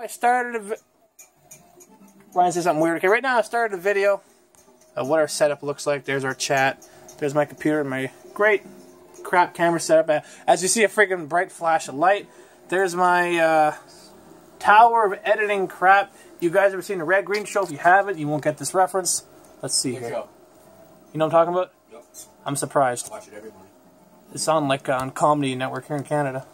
I started a. Ryan said something weird. Okay, right now I started a video of what our setup looks like. There's our chat. There's my computer and my great crap camera setup. As you see, a freaking bright flash of light. There's my uh, tower of editing crap. You guys ever seen the Red Green Show? If you haven't, you won't get this reference. Let's see Good here. show. You know what I'm talking about? Yep. I'm surprised. Watch it every morning. It's on like uh, on Comedy Network here in Canada.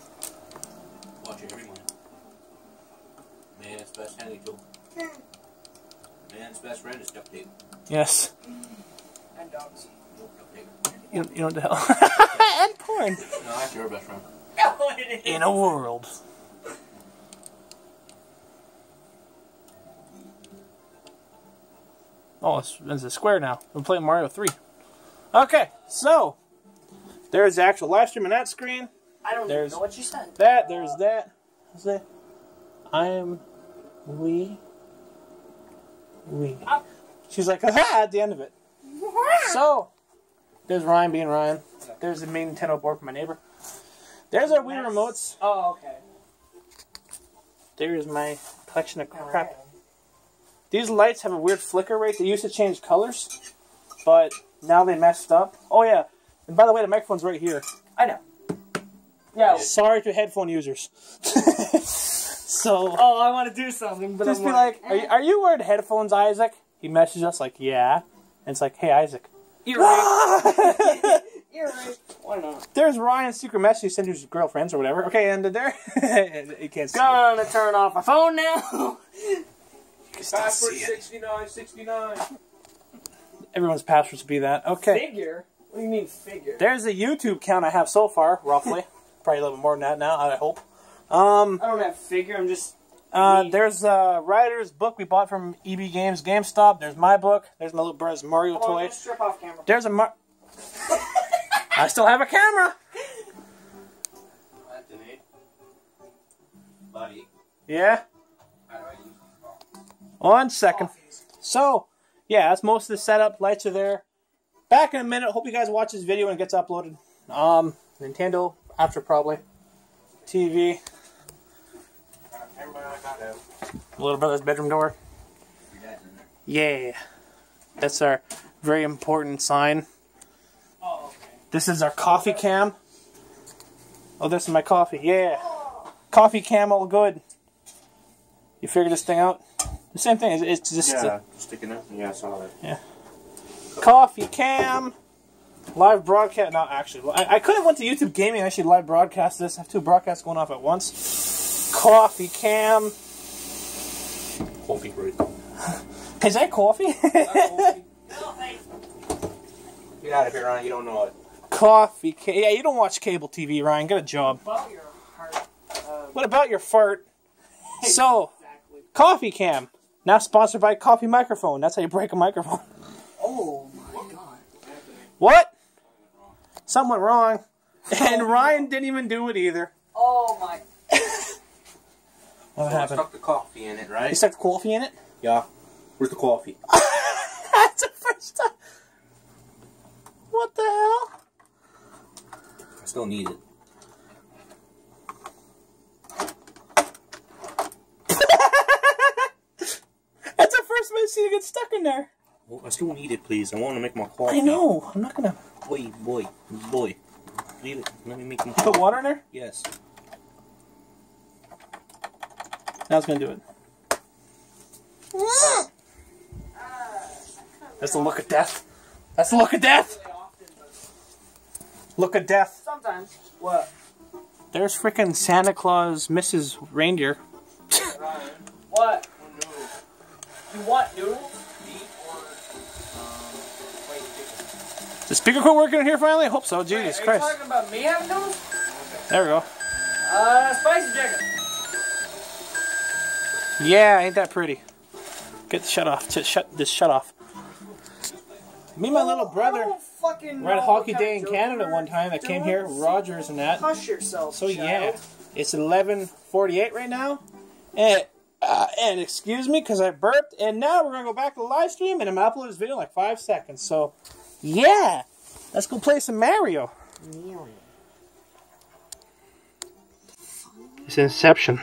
Best handy tool. Man's best friend is duct tape. Yes. And dogs. Nope, duct tape. You, you know what the hell? and porn. No, that's your best friend. No, it is. In a world. Oh, it's, it's a square now. We're playing Mario 3. Okay, so there's the actual live stream on that screen. I don't There's- even know what you said. That, there's that. What's that? I am we. We. She's like, aha, at the end of it. So, there's Ryan being Ryan. There's the main Nintendo board for my neighbor. There's our Wii remotes. Oh, okay. There's my collection of crap. These lights have a weird flicker rate. They used to change colors, but now they messed up. Oh yeah, and by the way, the microphone's right here. I know. Yeah. Sorry to headphone users. so Oh, I want to do something, but just I'm be like, are eh. you, are you wearing headphones, Isaac? He messages us like, yeah. And it's like, hey, Isaac. You're right. You're right. Why not? There's Ryan's secret message he sent to his girlfriends or whatever. Okay, and there, you can't see. it. Gonna turn off my phone now. You can still Password see 6969. Everyone's passwords would be that. Okay. figure? What do you mean figure? There's a YouTube count I have so far, roughly. Probably a little bit more than that now, I hope. Um, I don't have figure. I'm just. uh, there's a writer's book we bought from EB Games GameStop. There's my book. There's my little brother's Mario Hold toy. don't strip off camera. There's a Mar- I still have a camera. Anthony. Buddy. Yeah. How do I use this? One second. So, yeah, that's most of the setup. Lights are there. Back in a minute. Hope you guys watch this video when it gets uploaded. Um, Nintendo after probably. TV. Everybody I got out. Little brother's bedroom door. Your dad's in there. Yeah. That's our very important sign. Oh, okay. This is our coffee cam. Oh, this is my coffee. Yeah. Coffee cam, all good. You figure this thing out? The same thing. It's, it's just a sticking up. Yeah, I saw that. Yeah. coffee cam. Live broadcast. Not actually. I, I could have went to YouTube Gaming and actually live broadcast this. I have two broadcasts going off at once. Coffee cam. Coffee break. Is that coffee? Get out of here, Ryan. You don't know it. coffee cam. Yeah, you don't watch cable TV, Ryan. Get a job. About your heart. Um, What about your fart? So, exactly. Coffee Cam. Now sponsored by Coffee Microphone. That's how you break a microphone. Oh my god. What? Something went wrong. And Ryan didn't even do it either. What So I happened? stuck the coffee in it, right? You stuck the coffee in it? Yeah. Where's the coffee? That's the first time. What the hell? I still need it. That's the first time I see it get stuck in there. Well, I still need it, please. I want to make my coffee. I know. I'm not gonna Boy, boy, boy. Leave it. Let me make my put water in there. Yes. Now it's gonna do it. That's the look of death. That's the look of death. Really often, but Look of death. sometimes. What? There's freaking Santa Claus, Mrs. Reindeer. What? You want noodles? The speaker quit working in here finally? I hope so. Jesus Wait, are Christ. you talking about me having noodles? There we go. Uh, spicy chicken. Yeah, ain't that pretty? Get the shut off. Just shut this shut off. Me and my little brother I don't were at know Hockey Day in Canada one time. I came here, Rogers and that. Hush yourself. So child. yeah, it's 11:48 right now, and uh, and excuse me because I burped. And now we're gonna go back to the live stream, and I'm gonna upload this video in like five seconds. So yeah, let's go play some Mario. It's Inception.